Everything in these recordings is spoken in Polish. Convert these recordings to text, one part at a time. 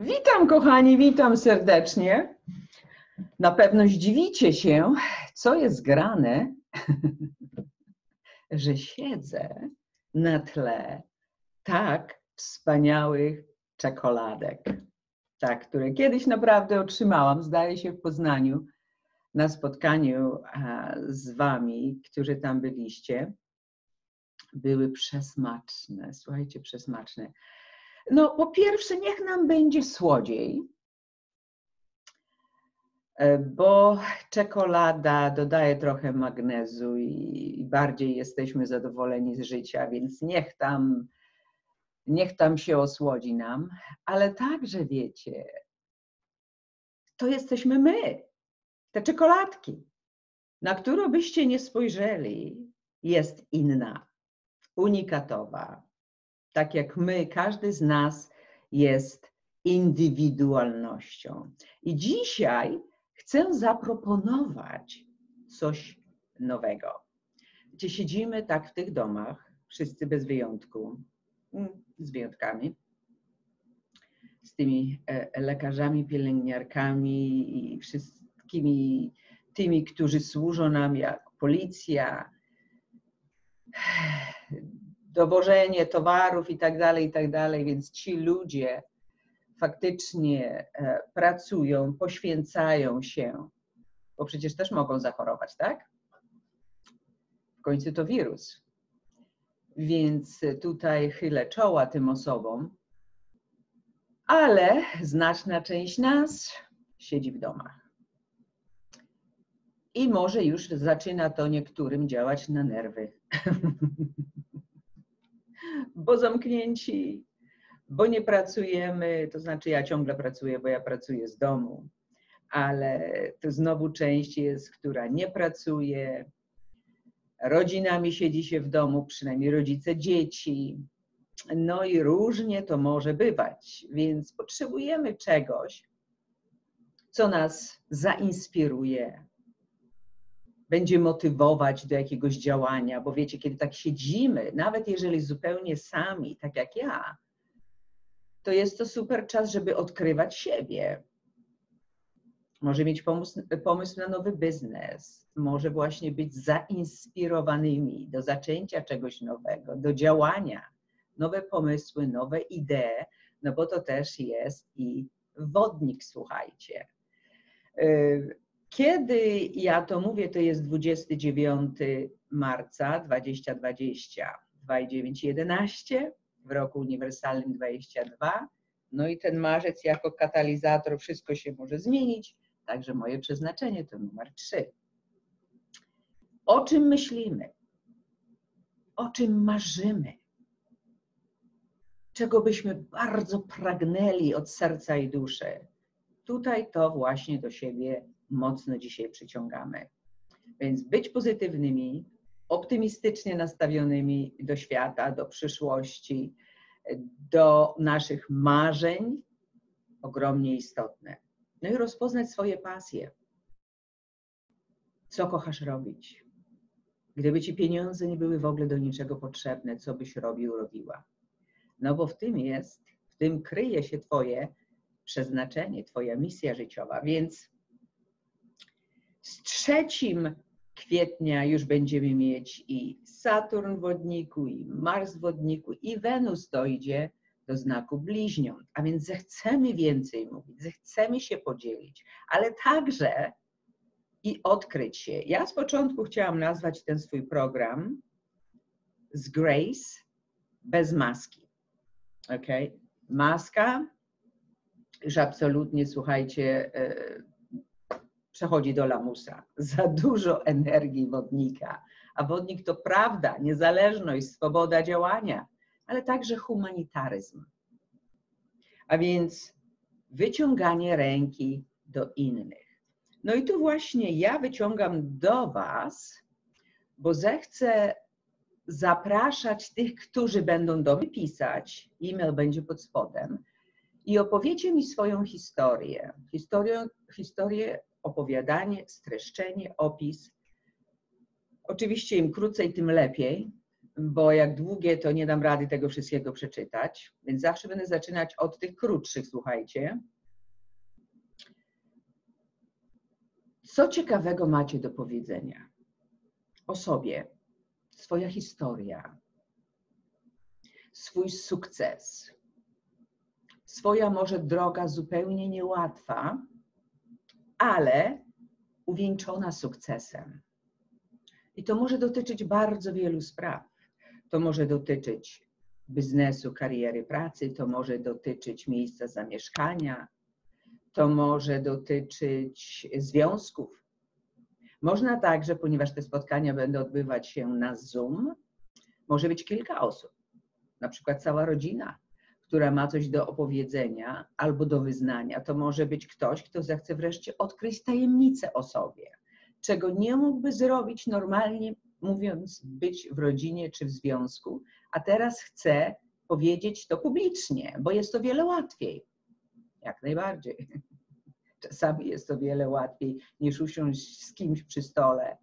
Witam, kochani, witam serdecznie. Na pewno zdziwicie się, co jest grane, że siedzę na tle tak wspaniałych czekoladek. Tak, które kiedyś naprawdę otrzymałam, zdaje się, w Poznaniu na spotkaniu z Wami, którzy tam byliście. Były przesmaczne, słuchajcie, przesmaczne. No, po pierwsze, niech nam będzie słodziej, e, bo czekolada dodaje trochę magnezu i bardziej jesteśmy zadowoleni z życia, więc niech tam, niech tam się osłodzi nam, ale także wiecie, to jesteśmy my, te czekoladki, na którą byście nie spojrzeli, jest inna, unikatowa, tak jak my, każdy z nas jest indywidualnością. I dzisiaj chcę zaproponować coś nowego. Gdzie siedzimy tak w tych domach, wszyscy bez wyjątku, mm, z wyjątkami, z tymi e, lekarzami, pielęgniarkami i wszystkimi tymi, którzy służą nam jak policja, dowożenie towarów i tak dalej, i tak dalej, więc ci ludzie faktycznie e, pracują, poświęcają się, bo przecież też mogą zachorować, tak? W końcu to wirus. Więc tutaj chylę czoła tym osobom, ale znaczna część nas siedzi w domach. I może już zaczyna to niektórym działać na nerwy. bo zamknięci, bo nie pracujemy, to znaczy ja ciągle pracuję, bo ja pracuję z domu, ale to znowu część jest, która nie pracuje, rodzinami siedzi się w domu, przynajmniej rodzice dzieci, no i różnie to może bywać, więc potrzebujemy czegoś, co nas zainspiruje, będzie motywować do jakiegoś działania, bo wiecie, kiedy tak siedzimy, nawet jeżeli zupełnie sami, tak jak ja, to jest to super czas, żeby odkrywać siebie. Może mieć pomysł, pomysł na nowy biznes, może właśnie być zainspirowanymi do zaczęcia czegoś nowego, do działania, nowe pomysły, nowe idee, no bo to też jest i wodnik, słuchajcie. Kiedy ja to mówię, to jest 29 marca 2020, 2,911 w roku uniwersalnym 22. No i ten marzec jako katalizator, wszystko się może zmienić, także moje przeznaczenie to numer 3. O czym myślimy? O czym marzymy? Czego byśmy bardzo pragnęli od serca i duszy? Tutaj to właśnie do siebie mocno dzisiaj przyciągamy. Więc być pozytywnymi, optymistycznie nastawionymi do świata, do przyszłości, do naszych marzeń, ogromnie istotne. No i rozpoznać swoje pasje. Co kochasz robić? Gdyby ci pieniądze nie były w ogóle do niczego potrzebne, co byś robił, robiła? No bo w tym jest, w tym kryje się Twoje przeznaczenie, Twoja misja życiowa. Więc z trzecim kwietnia już będziemy mieć i Saturn w wodniku, i Mars w wodniku, i Wenus dojdzie do znaku bliźniąt. A więc zechcemy więcej mówić, zechcemy się podzielić, ale także i odkryć się. Ja z początku chciałam nazwać ten swój program z Grace bez maski. Ok? Maska już absolutnie, słuchajcie, e, przechodzi do lamusa. Za dużo energii wodnika. A wodnik to prawda, niezależność, swoboda działania, ale także humanitaryzm. A więc wyciąganie ręki do innych. No i tu właśnie ja wyciągam do Was, bo zechcę zapraszać tych, którzy będą do mnie pisać. E-mail będzie pod spodem. I opowiecie mi swoją historię. Historię, historię opowiadanie, streszczenie, opis. Oczywiście im krócej, tym lepiej, bo jak długie, to nie dam rady tego wszystkiego przeczytać, więc zawsze będę zaczynać od tych krótszych, słuchajcie. Co ciekawego macie do powiedzenia o sobie? Swoja historia, swój sukces, swoja może droga zupełnie niełatwa, ale uwieńczona sukcesem. I to może dotyczyć bardzo wielu spraw. To może dotyczyć biznesu, kariery pracy, to może dotyczyć miejsca zamieszkania, to może dotyczyć związków. Można także, ponieważ te spotkania będą odbywać się na Zoom, może być kilka osób, na przykład cała rodzina, która ma coś do opowiedzenia albo do wyznania. To może być ktoś, kto zechce wreszcie odkryć tajemnicę o sobie, czego nie mógłby zrobić normalnie, mówiąc, być w rodzinie czy w związku, a teraz chce powiedzieć to publicznie, bo jest to wiele łatwiej. Jak najbardziej. Czasami jest to wiele łatwiej niż usiąść z kimś przy stole,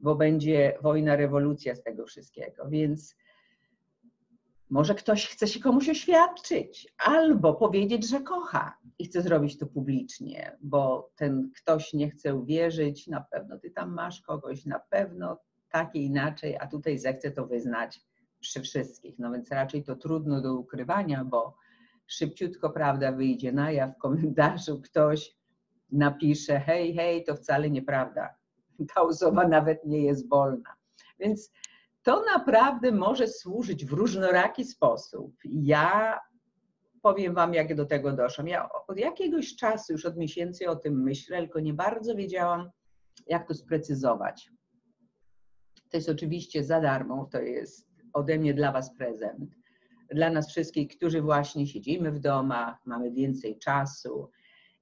bo będzie wojna, rewolucja z tego wszystkiego. Więc może ktoś chce się komuś oświadczyć, albo powiedzieć, że kocha i chce zrobić to publicznie, bo ten ktoś nie chce uwierzyć, na pewno ty tam masz kogoś, na pewno takie inaczej, a tutaj zechce to wyznać przy wszystkich. No więc raczej to trudno do ukrywania, bo szybciutko prawda wyjdzie na jaw w komentarzu, ktoś napisze, hej, hej, to wcale nieprawda. Ta osoba nawet nie jest wolna. Więc to naprawdę może służyć w różnoraki sposób. Ja powiem Wam, jak do tego doszłam. Ja od jakiegoś czasu, już od miesięcy o tym myślę, tylko nie bardzo wiedziałam, jak to sprecyzować. To jest oczywiście za darmo, to jest ode mnie dla Was prezent. Dla nas wszystkich, którzy właśnie siedzimy w domach, mamy więcej czasu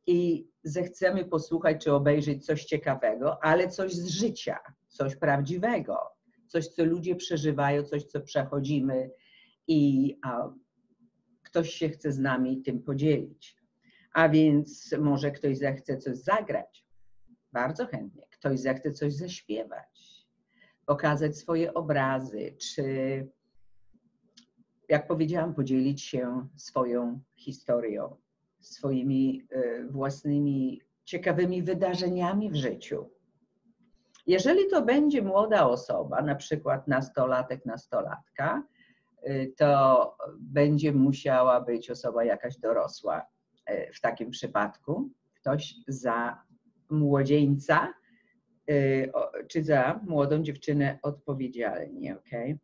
i zechcemy posłuchać czy obejrzeć coś ciekawego, ale coś z życia, coś prawdziwego coś, co ludzie przeżywają, coś, co przechodzimy i a, ktoś się chce z nami tym podzielić. A więc może ktoś zechce coś zagrać. Bardzo chętnie. Ktoś zechce coś zaśpiewać, pokazać swoje obrazy, czy jak powiedziałam, podzielić się swoją historią, swoimi y, własnymi ciekawymi wydarzeniami w życiu. Jeżeli to będzie młoda osoba, na przykład nastolatek, nastolatka, y, to będzie musiała być osoba jakaś dorosła y, w takim przypadku. Ktoś za młodzieńca y, czy za młodą dziewczynę odpowiedzialnie, ok?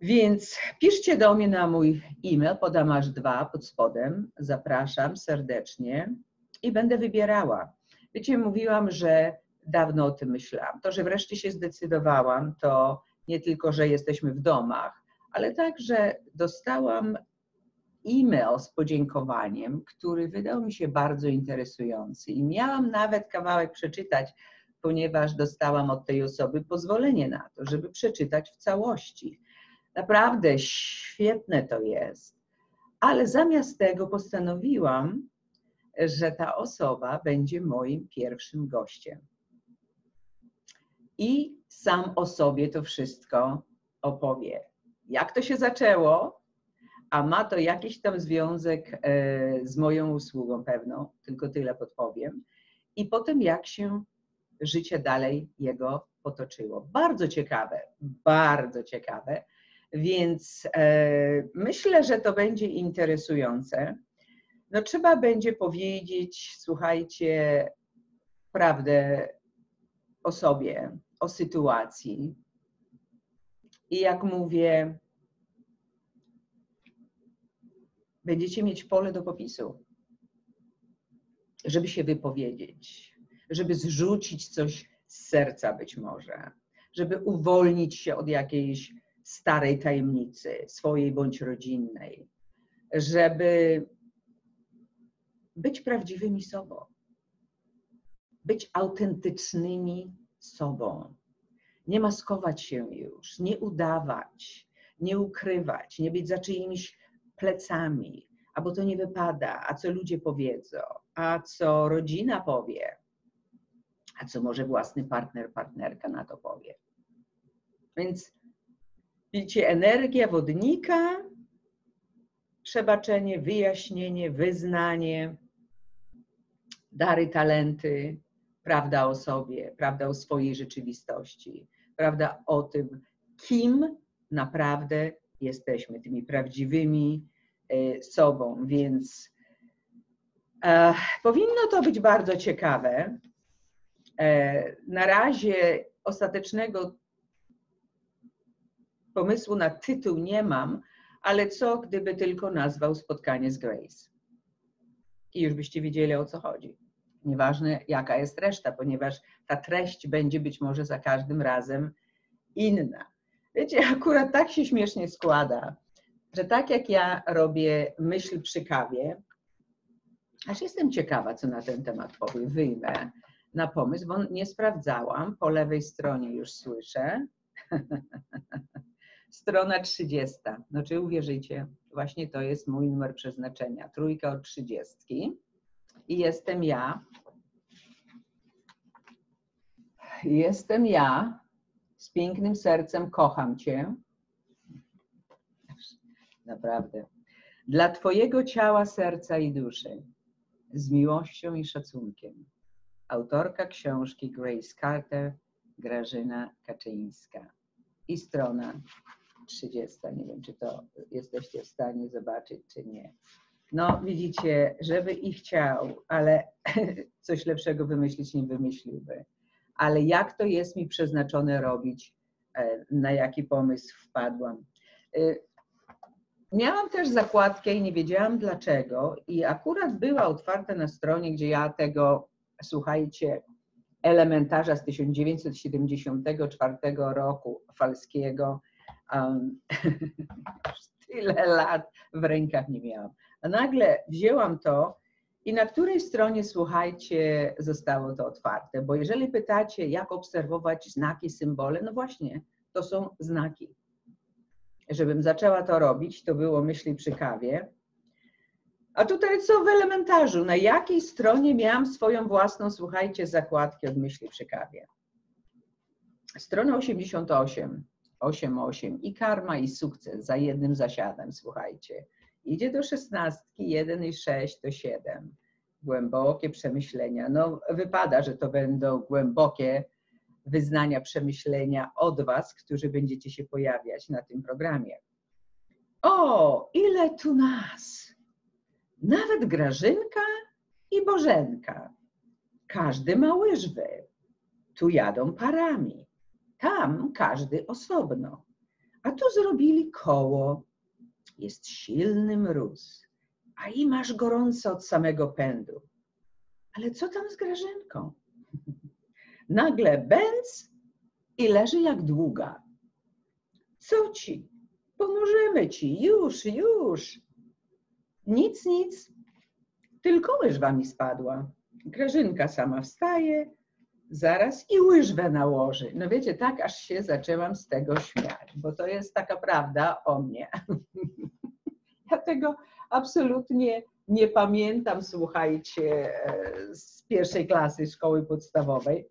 Więc piszcie do mnie na mój e-mail, podam aż dwa pod spodem. Zapraszam serdecznie i będę wybierała Wiecie, mówiłam, że dawno o tym myślałam. To, że wreszcie się zdecydowałam, to nie tylko, że jesteśmy w domach, ale także dostałam e-mail z podziękowaniem, który wydał mi się bardzo interesujący. I miałam nawet kawałek przeczytać, ponieważ dostałam od tej osoby pozwolenie na to, żeby przeczytać w całości. Naprawdę świetne to jest. Ale zamiast tego postanowiłam, że ta osoba będzie moim pierwszym gościem. I sam o sobie to wszystko opowie. Jak to się zaczęło, a ma to jakiś tam związek e, z moją usługą pewną, tylko tyle podpowiem. I potem jak się życie dalej jego potoczyło. Bardzo ciekawe, bardzo ciekawe. Więc e, myślę, że to będzie interesujące no trzeba będzie powiedzieć, słuchajcie, prawdę o sobie, o sytuacji. I jak mówię, będziecie mieć pole do popisu, żeby się wypowiedzieć, żeby zrzucić coś z serca być może, żeby uwolnić się od jakiejś starej tajemnicy, swojej bądź rodzinnej, żeby być prawdziwymi sobą, być autentycznymi sobą. Nie maskować się już, nie udawać, nie ukrywać, nie być za czyimiś plecami, a bo to nie wypada, a co ludzie powiedzą, a co rodzina powie, a co może własny partner, partnerka na to powie. Więc widzicie, energia wodnika, przebaczenie, wyjaśnienie, wyznanie, dary, talenty, prawda o sobie, prawda o swojej rzeczywistości, prawda o tym, kim naprawdę jesteśmy, tymi prawdziwymi e, sobą. Więc e, powinno to być bardzo ciekawe. E, na razie ostatecznego pomysłu na tytuł nie mam, ale co gdyby tylko nazwał spotkanie z Grace? I już byście wiedzieli o co chodzi. Nieważne jaka jest reszta, ponieważ ta treść będzie być może za każdym razem inna. Wiecie, akurat tak się śmiesznie składa, że tak jak ja robię myśl przy kawie, aż jestem ciekawa, co na ten temat powiem, wyjmę na pomysł, bo nie sprawdzałam. Po lewej stronie już słyszę. Strona 30. No czy uwierzycie, właśnie to jest mój numer przeznaczenia. Trójka od 30. I jestem ja. Jestem ja z pięknym sercem, kocham Cię. Naprawdę. Dla Twojego ciała, serca i duszy. Z miłością i szacunkiem. Autorka książki Grace Carter, Grażyna Kaczyńska. I strona 30. Nie wiem, czy to jesteście w stanie zobaczyć, czy nie. No, widzicie, żeby i chciał, ale coś lepszego wymyślić nie wymyśliłby. Ale jak to jest mi przeznaczone robić, e, na jaki pomysł wpadłam. E, miałam też zakładkę i nie wiedziałam dlaczego, i akurat była otwarta na stronie, gdzie ja tego, słuchajcie, elementarza z 1974 roku falskiego um, tyle lat w rękach nie miałam. A nagle wzięłam to i na której stronie, słuchajcie, zostało to otwarte? Bo jeżeli pytacie, jak obserwować znaki, symbole, no właśnie, to są znaki. Żebym zaczęła to robić, to było myśli przy kawie. A tutaj co w elementarzu? Na jakiej stronie miałam swoją własną, słuchajcie, zakładkę od myśli przy kawie? Strona 88, 8-8 i karma i sukces za jednym zasiadem, słuchajcie. Idzie do szesnastki, jeden i sześć to siedem. Głębokie przemyślenia. No wypada, że to będą głębokie wyznania, przemyślenia od Was, którzy będziecie się pojawiać na tym programie. O, ile tu nas! Nawet Grażynka i Bożenka. Każdy ma łyżwy. Tu jadą parami. Tam każdy osobno. A tu zrobili koło jest silny mróz, a i masz gorąco od samego pędu. Ale co tam z Grażynką? Nagle bęc i leży jak długa. Co ci? Pomożemy ci, już, już. Nic, nic, tylko łyżwa mi spadła. Grażynka sama wstaje, zaraz i łyżwę nałoży. No wiecie, tak aż się zaczęłam z tego śmiać, bo to jest taka prawda o mnie. Ja tego absolutnie nie pamiętam, słuchajcie, z pierwszej klasy szkoły podstawowej.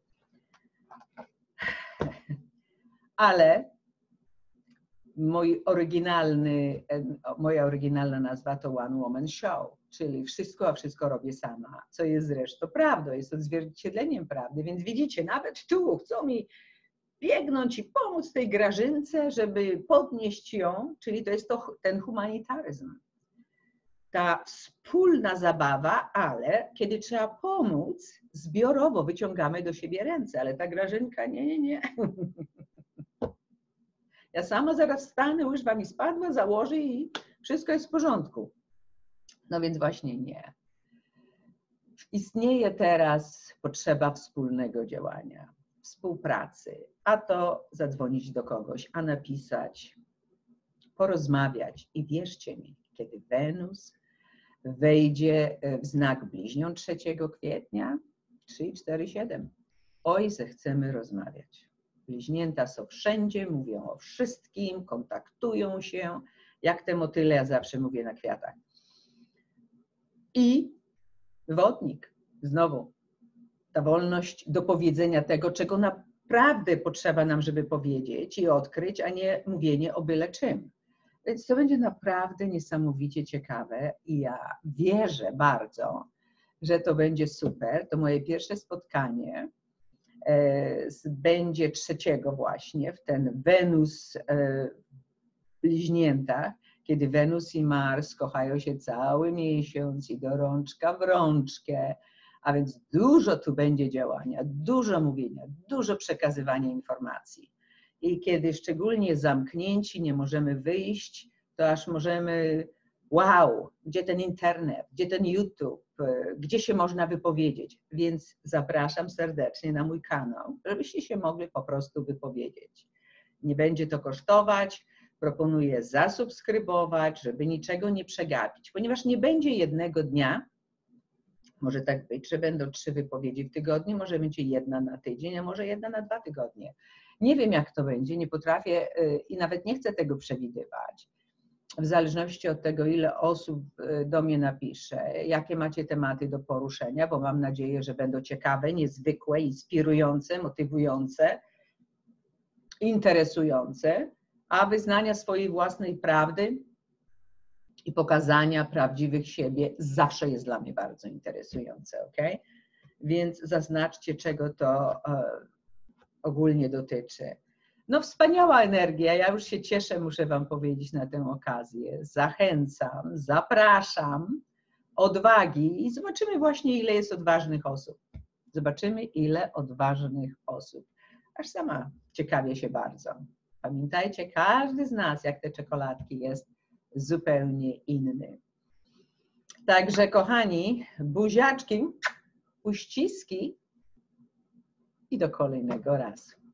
Ale mój oryginalny, moja oryginalna nazwa to One Woman Show, czyli wszystko, a wszystko robię sama, co jest zresztą prawdą, jest odzwierciedleniem prawdy, więc widzicie, nawet tu chcą mi biegnąć i pomóc tej grażynce, żeby podnieść ją, czyli to jest to, ten humanitaryzm. Ta wspólna zabawa, ale kiedy trzeba pomóc, zbiorowo wyciągamy do siebie ręce, ale ta grażynka nie, nie, nie. Ja sama zaraz wstanę, łyżwa mi spadła, założę i wszystko jest w porządku. No więc właśnie nie. Istnieje teraz potrzeba wspólnego działania, współpracy, a to zadzwonić do kogoś, a napisać, porozmawiać. I wierzcie mi, kiedy Wenus wejdzie w znak bliźnią 3 kwietnia, 3, 4, 7. Oj, zechcemy rozmawiać. Bliźnięta są wszędzie, mówią o wszystkim, kontaktują się, jak te motyle, ja zawsze mówię na kwiatach. I wodnik, znowu, ta wolność do powiedzenia tego, czego na prawdę potrzeba nam, żeby powiedzieć i odkryć, a nie mówienie o byle czym. Więc to będzie naprawdę niesamowicie ciekawe i ja wierzę bardzo, że to będzie super. To moje pierwsze spotkanie e, będzie trzeciego właśnie, w ten Wenus e, w bliźniętach, kiedy Wenus i Mars kochają się cały miesiąc i do rączka w rączkę, a więc dużo tu będzie działania, dużo mówienia, dużo przekazywania informacji. I kiedy szczególnie zamknięci nie możemy wyjść, to aż możemy, wow, gdzie ten internet, gdzie ten YouTube, gdzie się można wypowiedzieć. Więc zapraszam serdecznie na mój kanał, żebyście się mogli po prostu wypowiedzieć. Nie będzie to kosztować. Proponuję zasubskrybować, żeby niczego nie przegapić, ponieważ nie będzie jednego dnia, może tak być, że będą trzy wypowiedzi w tygodniu, może będzie jedna na tydzień, a może jedna na dwa tygodnie. Nie wiem, jak to będzie, nie potrafię y, i nawet nie chcę tego przewidywać. W zależności od tego, ile osób y, do mnie napisze, jakie macie tematy do poruszenia, bo mam nadzieję, że będą ciekawe, niezwykłe, inspirujące, motywujące, interesujące, a wyznania swojej własnej prawdy i pokazania prawdziwych siebie zawsze jest dla mnie bardzo interesujące, ok? Więc zaznaczcie, czego to e, ogólnie dotyczy. No, wspaniała energia. Ja już się cieszę, muszę Wam powiedzieć na tę okazję. Zachęcam, zapraszam, odwagi i zobaczymy właśnie, ile jest odważnych osób. Zobaczymy, ile odważnych osób. Aż sama ciekawię się bardzo. Pamiętajcie, każdy z nas, jak te czekoladki, jest zupełnie inny. Także, kochani, buziaczki, uściski i do kolejnego razu.